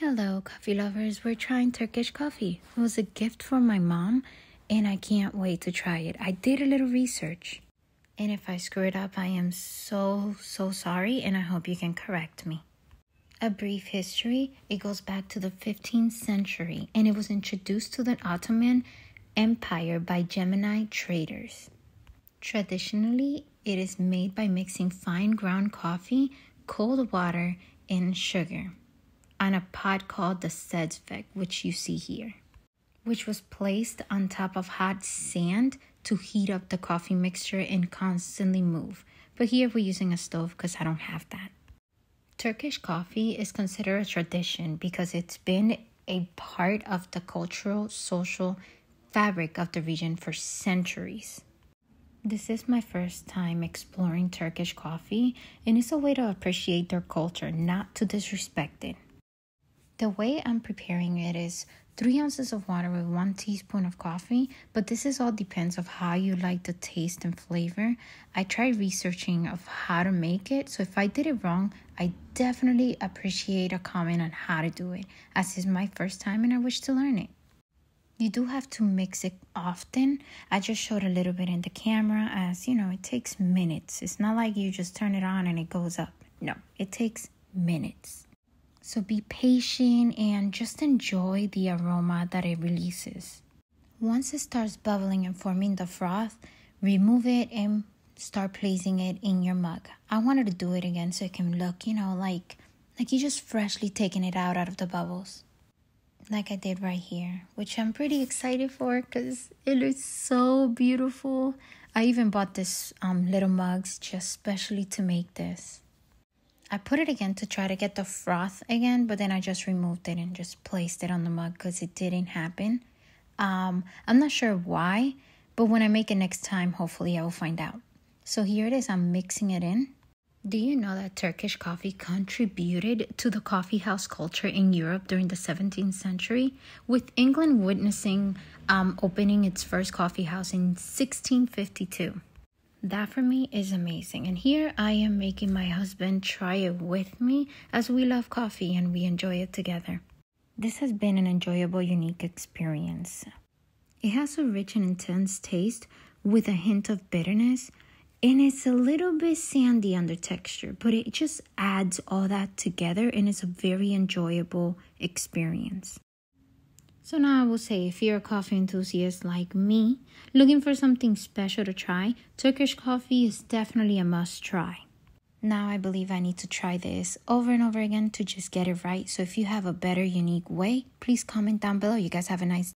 Hello, coffee lovers. We're trying Turkish coffee. It was a gift from my mom, and I can't wait to try it. I did a little research. And if I screw it up, I am so, so sorry, and I hope you can correct me. A brief history it goes back to the 15th century, and it was introduced to the Ottoman Empire by Yemeni traders. Traditionally, it is made by mixing fine ground coffee, cold water, and sugar on a pot called the sedzvek, which you see here, which was placed on top of hot sand to heat up the coffee mixture and constantly move. But here we're using a stove because I don't have that. Turkish coffee is considered a tradition because it's been a part of the cultural, social fabric of the region for centuries. This is my first time exploring Turkish coffee, and it's a way to appreciate their culture, not to disrespect it. The way I'm preparing it is three ounces of water with one teaspoon of coffee, but this is all depends of how you like the taste and flavor. I tried researching of how to make it, so if I did it wrong, I definitely appreciate a comment on how to do it, as is my first time and I wish to learn it. You do have to mix it often. I just showed a little bit in the camera as you know, it takes minutes. It's not like you just turn it on and it goes up. No, it takes minutes. So be patient and just enjoy the aroma that it releases. Once it starts bubbling and forming the froth, remove it and start placing it in your mug. I wanted to do it again so it can look, you know, like like you just freshly taking it out out of the bubbles. Like I did right here, which I'm pretty excited for cuz it looks so beautiful. I even bought this um little mugs just specially to make this. I put it again to try to get the froth again, but then I just removed it and just placed it on the mug because it didn't happen. Um, I'm not sure why, but when I make it next time, hopefully I will find out. So here it is, I'm mixing it in. Do you know that Turkish coffee contributed to the coffee house culture in Europe during the 17th century, with England witnessing um, opening its first coffee house in 1652? That for me is amazing. And here I am making my husband try it with me as we love coffee and we enjoy it together. This has been an enjoyable, unique experience. It has a rich and intense taste with a hint of bitterness, and it's a little bit sandy on the texture, but it just adds all that together and it's a very enjoyable experience. So now I will say if you're a coffee enthusiast like me, looking for something special to try, Turkish coffee is definitely a must try. Now I believe I need to try this over and over again to just get it right. So if you have a better, unique way, please comment down below. You guys have a nice